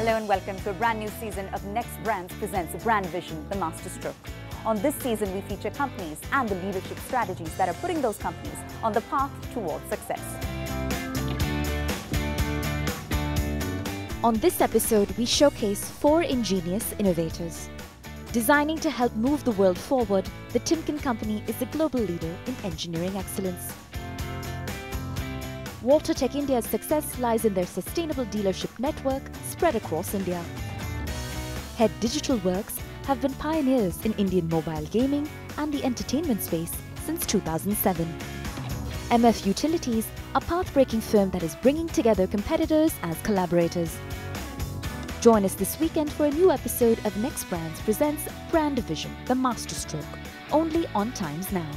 Hello and welcome to a brand new season of NexBrands presents Brand Vision, the Masterstroke. On this season, we feature companies and the leadership strategies that are putting those companies on the path towards success. On this episode, we showcase four ingenious innovators. Designing to help move the world forward, the Timken Company is the global leader in engineering excellence. Walter Tech India's success lies in their sustainable dealership network spread across India. Head Digital Works have been pioneers in Indian mobile gaming and the entertainment space since 2007. MF Utilities, a path-breaking firm that is bringing together competitors as collaborators. Join us this weekend for a new episode of NexBrands presents Brand Vision, the Masterstroke, only on Times Now.